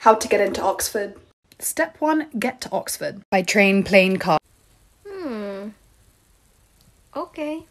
How to get into Oxford. Step 1 Get to Oxford. By train, plane, car. Hmm. Okay.